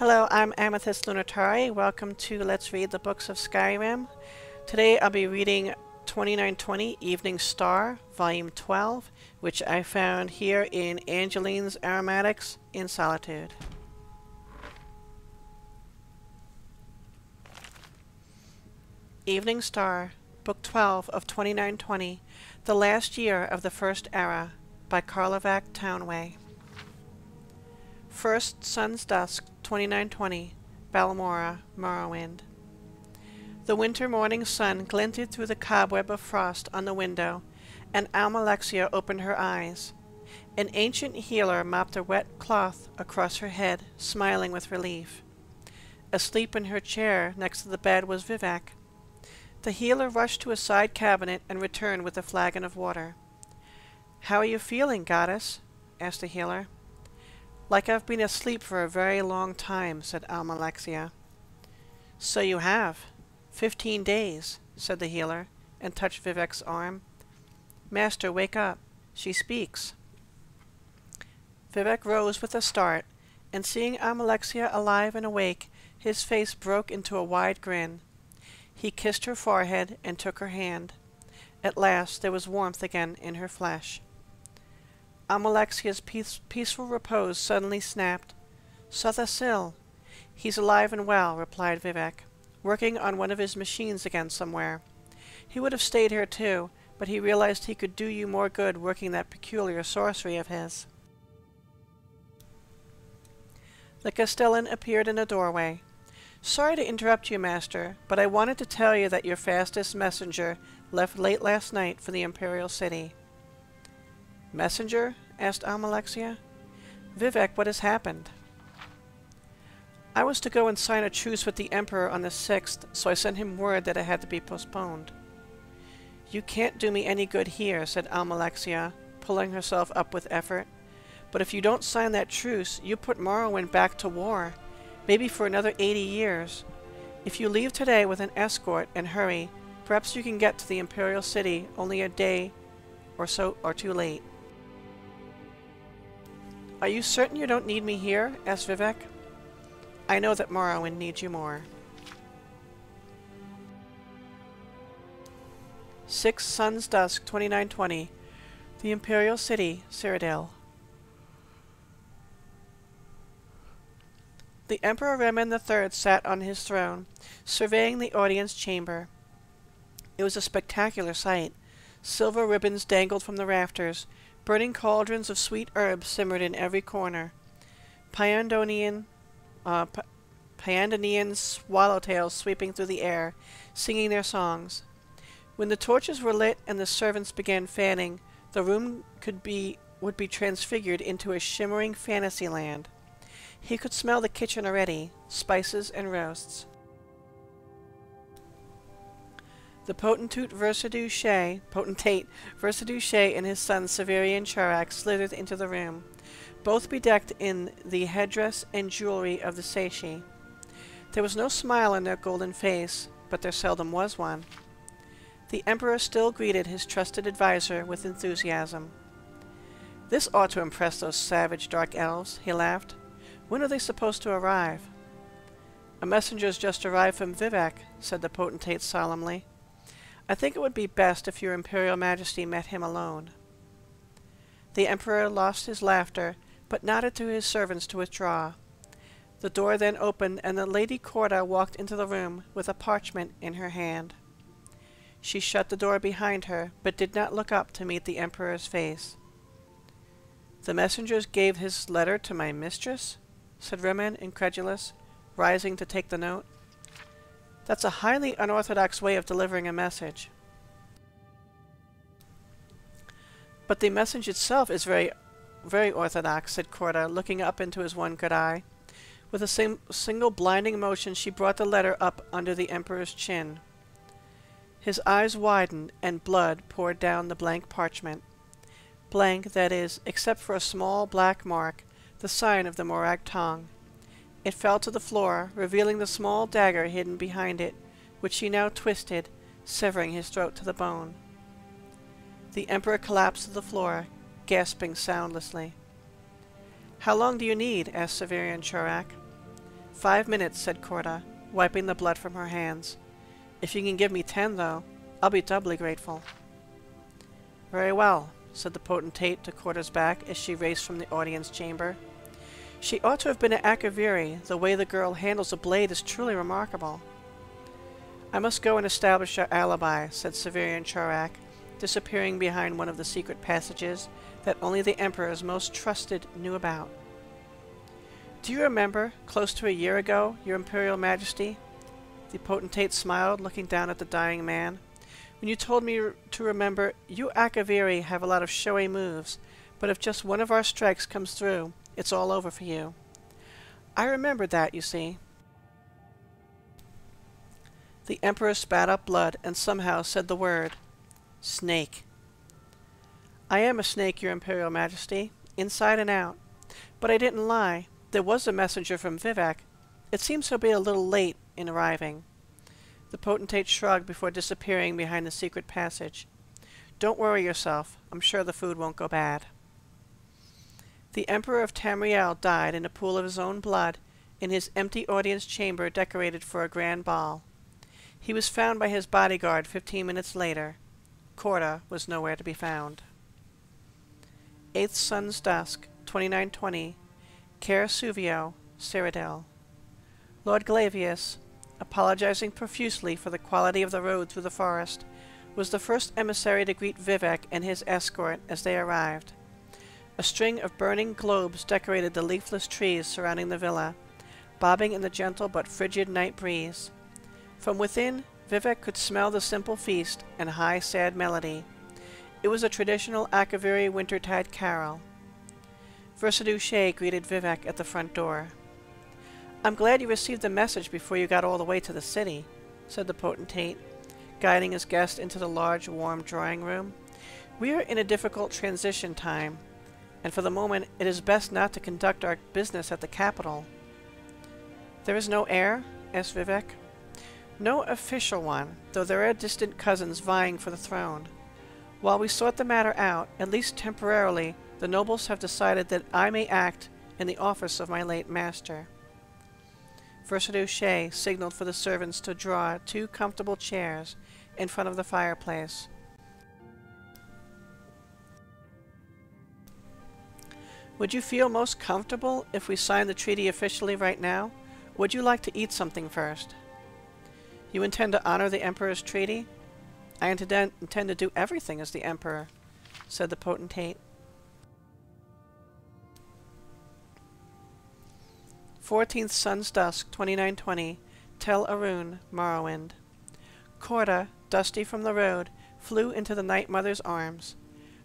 Hello, I'm Amethyst Lunitari. Welcome to Let's Read the Books of Skyrim. Today I'll be reading 2920 Evening Star, Volume 12, which I found here in Angeline's Aromatics in Solitude. Evening Star, Book 12 of 2920, The Last Year of the First Era, by Carlovac Townway. First Sun's Dusk, 2920, Balmora, Morrowind. The winter morning sun glinted through the cobweb of frost on the window, and Almalexia opened her eyes. An ancient healer mopped a wet cloth across her head, smiling with relief. Asleep in her chair next to the bed was Vivec. The healer rushed to a side cabinet and returned with a flagon of water. How are you feeling, goddess? asked the healer. Like I've been asleep for a very long time, said Almalexia. So you have. Fifteen days, said the healer, and touched Vivec's arm. Master, wake up. She speaks. Vivek rose with a start, and seeing Almalexia alive and awake, his face broke into a wide grin. He kissed her forehead and took her hand. At last there was warmth again in her flesh. Almalexia's peace, peaceful repose suddenly snapped. Sotha Sil. He's alive and well, replied Vivec, working on one of his machines again somewhere. He would have stayed here too, but he realized he could do you more good working that peculiar sorcery of his. The Castellan appeared in a doorway. Sorry to interrupt you, Master, but I wanted to tell you that your fastest messenger left late last night for the Imperial City. Messenger? asked Almalexia. Vivec, what has happened? I was to go and sign a truce with the Emperor on the 6th, so I sent him word that it had to be postponed. You can't do me any good here, said Almalexia, pulling herself up with effort. But if you don't sign that truce, you put Morrowind back to war, maybe for another 80 years. If you leave today with an escort and hurry, perhaps you can get to the Imperial City only a day or so or too late. Are you certain you don't need me here? asked Vivec. I know that Morrowind needs you more. Six Sun's Dusk, 2920. The Imperial City, Cyrodiil. The Emperor Reman III sat on his throne, surveying the audience chamber. It was a spectacular sight. Silver ribbons dangled from the rafters, Burning cauldrons of sweet herbs simmered in every corner. Pyandonian, uh, Pyandonian swallowtails sweeping through the air, singing their songs. When the torches were lit and the servants began fanning, the room could be would be transfigured into a shimmering fantasy land. He could smell the kitchen already, spices and roasts. The potentate Versidue potentate Versidue and his son Severian Chorak slithered into the room, both bedecked in the headdress and jewelry of the Tsaesci. There was no smile on their golden face, but there seldom was one. The Emperor still greeted his trusted adviser with enthusiasm. This ought to impress those savage dark elves, he laughed. When are they supposed to arrive? A messenger's just arrived from Vivec, said the potentate solemnly. I think it would be best if your Imperial Majesty met him alone. The Emperor lost his laughter, but nodded to his servants to withdraw. The door then opened, and the Lady Corda walked into the room with a parchment in her hand. She shut the door behind her, but did not look up to meet the Emperor's face. The messengers gave his letter to my mistress? said Reman, incredulous, rising to take the note. That's a highly unorthodox way of delivering a message. But the message itself is very, very orthodox, said Corda, looking up into his one good eye. With a single blinding motion, she brought the letter up under the Emperor's chin. His eyes widened, and blood poured down the blank parchment. Blank, that is, except for a small black mark, the sign of the Morag Tong. It fell to the floor, revealing the small dagger hidden behind it, which she now twisted, severing his throat to the bone. The Emperor collapsed to the floor, gasping soundlessly. How long do you need? asked Severian Chorak. Five minutes, said Corda, wiping the blood from her hands. If you can give me ten, though, I'll be doubly grateful. Very well, said the potentate to Corda's back as she raced from the audience chamber. She ought to have been at Akaviri. The way the girl handles a blade is truly remarkable. I must go and establish our alibi, said Severian Chorak, disappearing behind one of the secret passages that only the Emperor's most trusted knew about. Do you remember, close to a year ago, your Imperial Majesty? The potentate smiled, looking down at the dying man. When you told me to remember, you Akaviri have a lot of showy moves, but if just one of our strikes comes through, it's all over for you. I remembered that, you see. The Emperor spat up blood and somehow said the word, Snake. I am a snake, your Imperial Majesty, inside and out. But I didn't lie. There was a messenger from Vivec. It seems he'll be a little late in arriving. The potentate shrugged before disappearing behind the secret passage. Don't worry yourself. I'm sure the food won't go bad. The Emperor of Tamriel died in a pool of his own blood in his empty audience chamber decorated for a grand ball. He was found by his bodyguard fifteen minutes later. Corda was nowhere to be found. Eighth Sun's Dusk, 2920, Caer Suvio, Cyrodiil. Lord Glavius, apologizing profusely for the quality of the road through the forest, was the first emissary to greet Vivec and his escort as they arrived. A string of burning globes decorated the leafless trees surrounding the villa, bobbing in the gentle but frigid night breeze. From within, Vivec could smell the simple feast and high, sad melody. It was a traditional Akaviri wintertide carol. Versidue Shaie greeted Vivec at the front door. I'm glad you received the message before you got all the way to the city, said the potentate, guiding his guest into the large, warm drawing room. We are in a difficult transition time, and for the moment it is best not to conduct our business at the capital. There is no heir? asked Vivec. No official one, though there are distant cousins vying for the throne. While we sort the matter out, at least temporarily, the nobles have decided that I may act in the office of my late master. Versidue signaled for the servants to draw two comfortable chairs in front of the fireplace. Would you feel most comfortable if we signed the treaty officially right now? Would you like to eat something first? You intend to honor the Emperor's treaty? I intend, to do everything as the Emperor, said the potentate. Fourteenth Sun's Dusk, 2920, Tel Aruhn, Morrowind. Corda, dusty from the road, flew into the Night Mother's arms.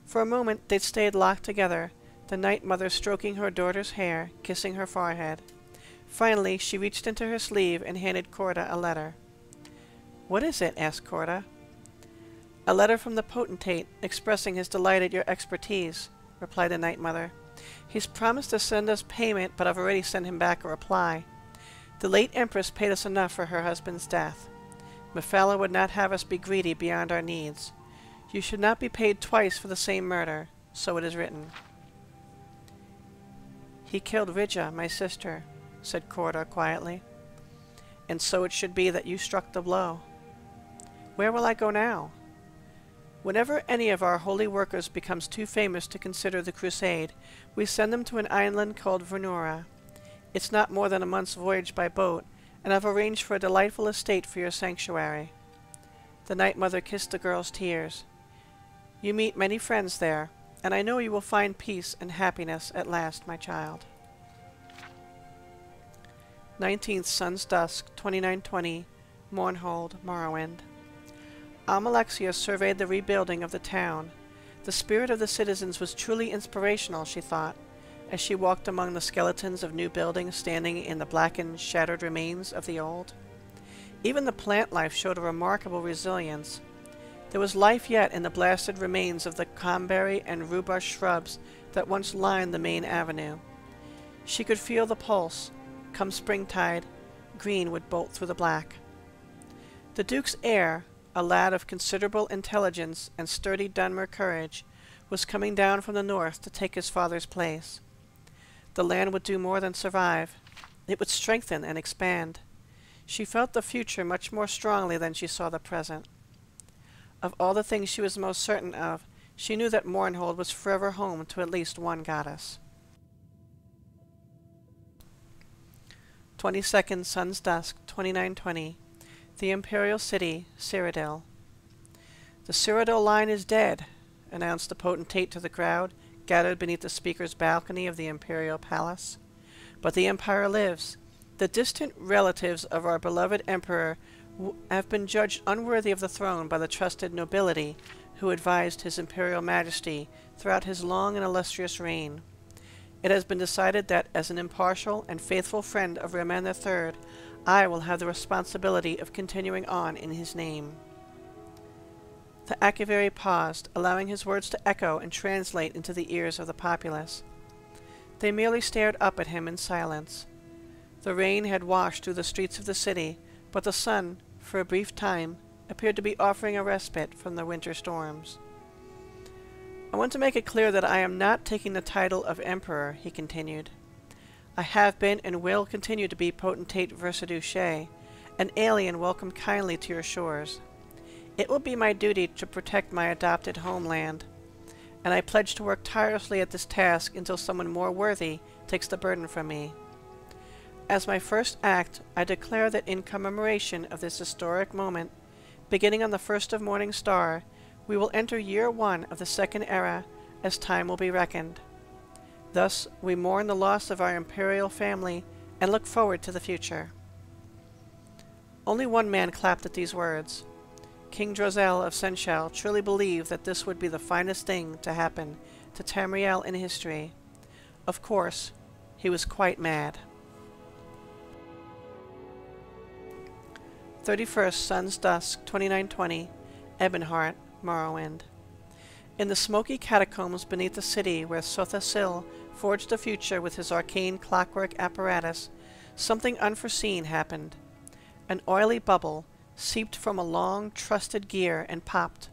For a moment they stayed locked together, the Night Mother stroking her daughter's hair, kissing her forehead. Finally, she reached into her sleeve and handed Corda a letter. What is it? asked Corda. A letter from the potentate, expressing his delight at your expertise, replied the Night Mother. He's promised to send us payment, but I've already sent him back a reply. The late Empress paid us enough for her husband's death. Mephala would not have us be greedy beyond our needs. You should not be paid twice for the same murder, so it is written. He killed Rijja, my sister, said Corda quietly. And so it should be that you struck the blow. Where will I go now? Whenever any of our holy workers becomes too famous to consider the crusade, we send them to an island called Vounoura. It's not more than a month's voyage by boat, and I've arranged for a delightful estate for your sanctuary. The Night Mother kissed the girl's tears. You meet many friends there, and I know you will find peace and happiness at last, my child. 19th Sun's Dusk, 2920, Mournhold, Morrowind. Almalexia surveyed the rebuilding of the town. The spirit of the citizens was truly inspirational, she thought, as she walked among the skeletons of new buildings standing in the blackened, shattered remains of the old. Even the plant life showed a remarkable resilience. There was life yet in the blasted remains of the comberry and rhubarb shrubs that once lined the main avenue. She could feel the pulse. Come springtide, green would bolt through the black. The Duke's heir, a lad of considerable intelligence and sturdy Dunmer courage, was coming down from the north to take his father's place. The land would do more than survive. It would strengthen and expand. She felt the future much more strongly than she saw the present. Of all the things she was most certain of, she knew that Mournhold was forever home to at least one goddess. 22nd Sun's Dusk, 2920. The Imperial City, Cyrodiil. The Cyrodiil line is dead, announced the potentate to the crowd gathered beneath the speaker's balcony of the Imperial Palace. But the Empire lives. The distant relatives of our beloved Emperor have been judged unworthy of the throne by the trusted nobility who advised His Imperial Majesty throughout his long and illustrious reign. It has been decided that, as an impartial and faithful friend of Reman III, I will have the responsibility of continuing on in his name. The Akaviri paused, allowing his words to echo and translate into the ears of the populace. They merely stared up at him in silence. The rain had washed through the streets of the city, but the sun, for a brief time, appeared to be offering a respite from the winter storms. I want to make it clear that I am not taking the title of Emperor, he continued. I have been and will continue to be Potentate Versidue Shaie, an alien welcomed kindly to your shores. It will be my duty to protect my adopted homeland, and I pledge to work tirelessly at this task until someone more worthy takes the burden from me. As my first act, I declare that in commemoration of this historic moment, beginning on the first of Morning Star, we will enter year one of the Second Era, as time will be reckoned. Thus, we mourn the loss of our imperial family and look forward to the future. Only one man clapped at these words. King Dro'Zel of Senchal truly believed that this would be the finest thing to happen to Tamriel in history. Of course, he was quite mad. 31st Sun's Dusk, 2920, Ebonheart, Morrowind. In the smoky catacombs beneath the city where Sotha Sil forged the future with his arcane clockwork apparatus, something unforeseen happened. An oily bubble seeped from a long, trusted gear and popped.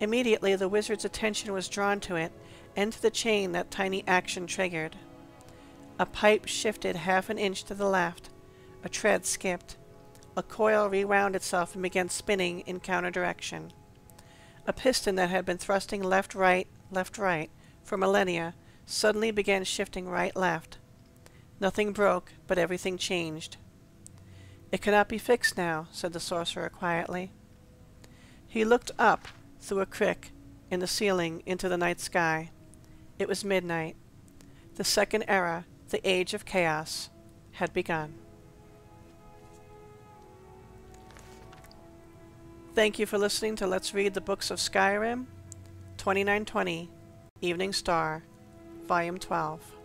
Immediately the wizard's attention was drawn to it and to the chain that tiny action triggered. A pipe shifted half an inch to the left. A tread skipped. A coil rewound itself and began spinning in counter direction. A piston that had been thrusting left-right, left-right for millennia suddenly began shifting right-left. Nothing broke, but everything changed. It cannot be fixed now, said the sorcerer quietly. He looked up through a crick in the ceiling into the night sky. It was midnight. The second era, the age of chaos, had begun. Thank you for listening to Let's Read the Books of Skyrim, 2920, Evening Star, Volume 12.